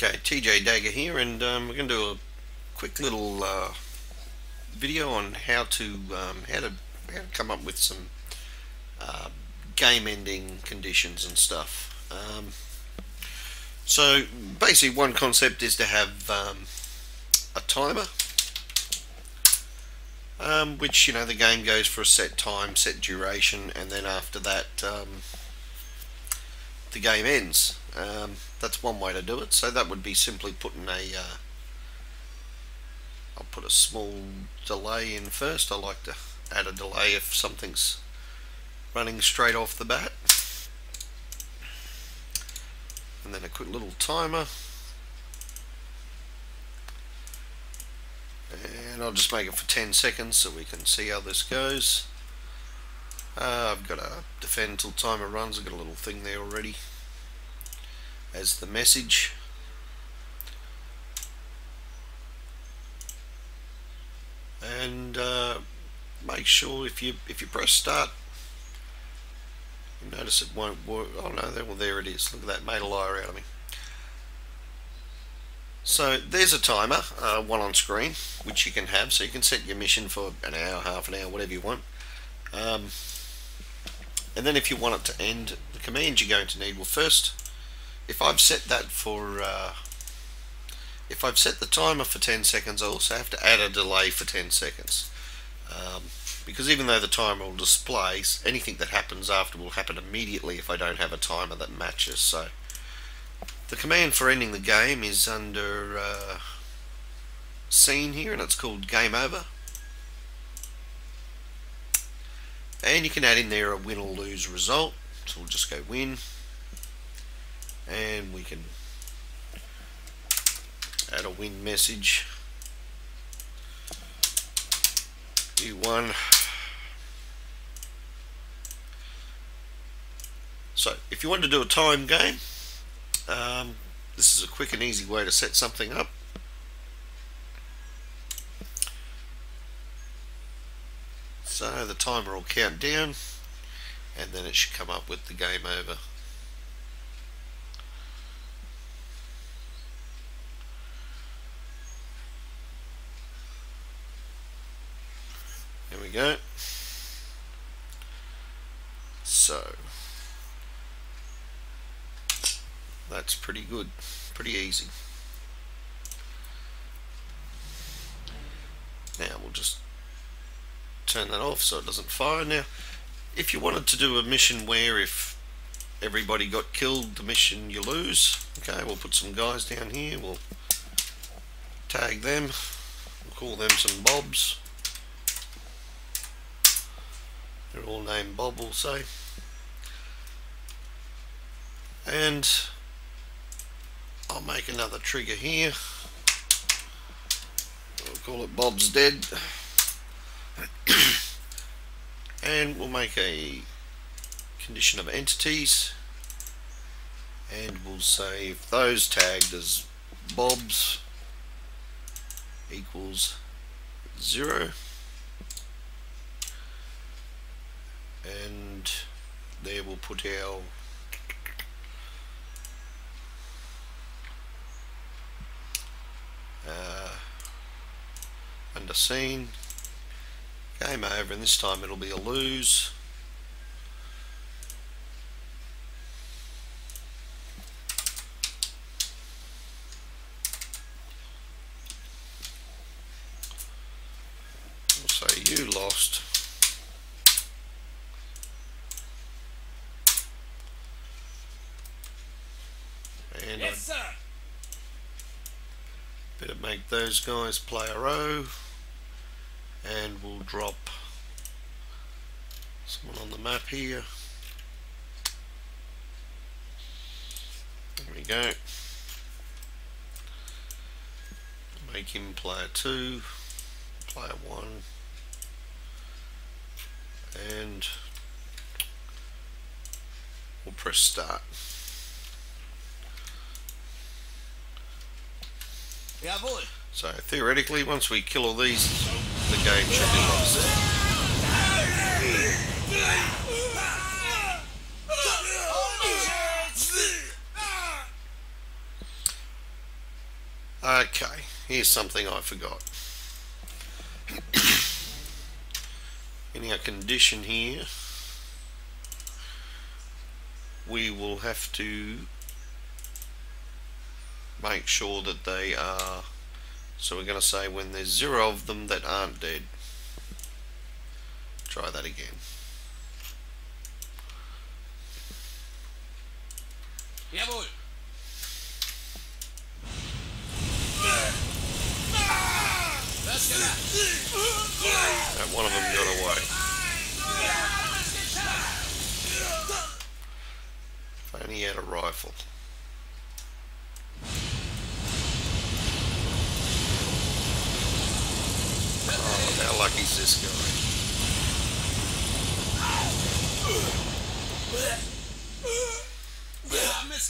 Okay, TJ Dagger here, and um, we're going to do a quick little uh, video on how to um, how to how to come up with some uh, game-ending conditions and stuff. Um, so basically, one concept is to have um, a timer, um, which you know the game goes for a set time, set duration, and then after that um, the game ends. Um, that's one way to do it. So that would be simply putting a. Uh, I'll put a small delay in first. I like to add a delay if something's running straight off the bat. And then a quick little timer. And I'll just make it for 10 seconds so we can see how this goes. Uh, I've got a defend till timer runs. I've got a little thing there already as the message. And uh, make sure if you if you press start, you notice it won't work. Oh no, there, well there it is. Look at that, made a liar out of me. So there's a timer, uh, one on screen, which you can have. So you can set your mission for an hour, half an hour, whatever you want. Um, and then if you want it to end, the command you're going to need, well first if I've set that for uh, if I've set the timer for 10 seconds I also have to add a delay for 10 seconds. Um, because even though the timer will display anything that happens after will happen immediately if I don't have a timer that matches. So the command for ending the game is under uh, scene here and it's called game over. And you can add in there a win or lose result. So we'll just go win and we can add a win message. You won so if you want to do a time game um, this is a quick and easy way to set something up. So the timer will count down and then it should come up with the game over we go. So, that's pretty good, pretty easy. Now we'll just turn that off so it doesn't fire. Now, if you wanted to do a mission where if everybody got killed, the mission you lose, okay, we'll put some guys down here, we'll tag them, we'll call them some bobs. All named Bob, say. And I'll make another trigger here. We'll call it Bob's Dead. and we'll make a condition of entities. And we'll say if those tagged as Bob's equals zero. And there we'll put our uh, under scene game over and this time it'll be a lose. We'll you lost better make those guys play a row. And we'll drop someone on the map here. There we go. Make him player 2 player 1 and we'll press start So theoretically, once we kill all these, the game should be lost. Okay, here's something I forgot. In our condition here, we will have to make sure that they are so we're going to say when there's zero of them that aren't dead try that again Jawohl. That one of them got away. If only he had a rifle. Lucky is this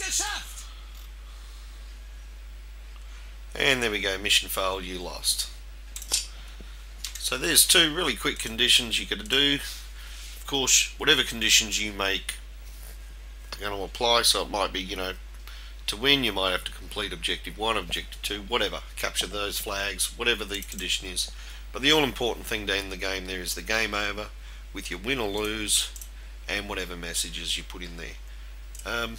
geschafft. And there we go, mission failed, you lost. So there's two really quick conditions you got to do. Of course, whatever conditions you make are going to apply, so it might be, you know, to win you might have to complete objective 1, objective 2, whatever, capture those flags, whatever the condition is. But the all important thing to end the game there is the game over with your win or lose and whatever messages you put in there. Um,